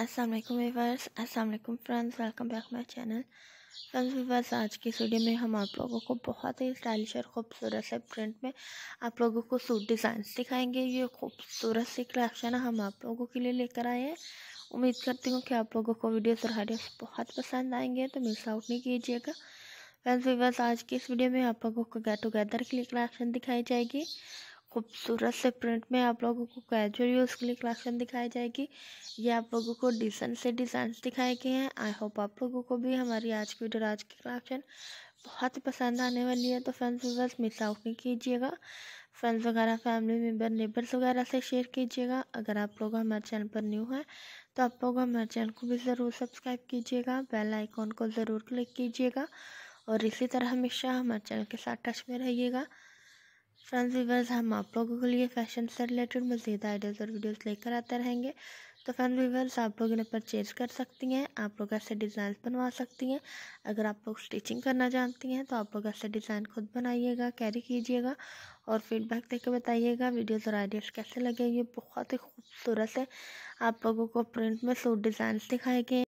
वालेकुम वीवर्स वालेकुम friends welcome back my channel friends viewers आज की वीडियो में हम आप लोगों को बहुत ही स्टाइलिश और खूबसूरत से प्रिंट में आप लोगों को सूट डिज़ाइन दिखाएँगे। ये खूबसूरत सी कलेक्शन हम आप लोगों के लिए लेकर आए हैं। उम्मीद करती हूँ कि आप लोगों को वीडियोस और आइडियास बहुत पसंद आएँगे तो मिस आउट नहीं कीजिएगा। फ्रेंड्स वीवर्स आज की इस वीडियो में आप लोगों को गेट टुगेदर के लिए कलेक्शन दिखाई जाएगी। खूबसूरत से प्रिंट में आप लोगों को कैजुअल यूज़ के लिए कलेक्शन दिखाई जाएगी। ये आप लोगों को डिसेंट से डिज़ाइन दिखाए गए हैं। आई होप आप लोगों को भी हमारी आज की वीडियो आज की कलेक्शन बहुत पसंद आने वाली है। तो फ्रेंड्स व्यूवर्स मिस आउट नहीं कीजिएगा। फ्रेंड्स वगैरह फैमिली मेंबर नेबर्स वगैरह से शेयर कीजिएगा। अगर आप लोग हमारे चैनल पर न्यू हैं तो आप लोग हमारे चैनल को भी ज़रूर सब्सक्राइब कीजिएगा। बेल आइकॉन को ज़रूर क्लिक कीजिएगा। और इसी तरह हमेशा हमारे चैनल के साथ टच में रहिएगा। फ्रेंड्स व्यूवर्स हम आप लोगों के लिए फ़ैशन से रिलेटेड मज़ीद आइडियाज़ और वीडियोस लेकर आते रहेंगे। तो फ्रेंड वीवर्स आप लोग इन्हें परचेज़ कर सकती हैं, आप लोग ऐसे डिज़ाइन बनवा सकती हैं। अगर आप लोग स्टिचिंग करना जानती हैं तो आप लोग ऐसे डिज़ाइन खुद बनाइएगा कैरी कीजिएगा और फीडबैक दे के बताइएगा वीडियोज़ और आइडियाज़ कैसे लगे, ये बहुत ही खूबसूरत है। आप लोगों को प्रिंट में सूट डिज़ाइन दिखाए गए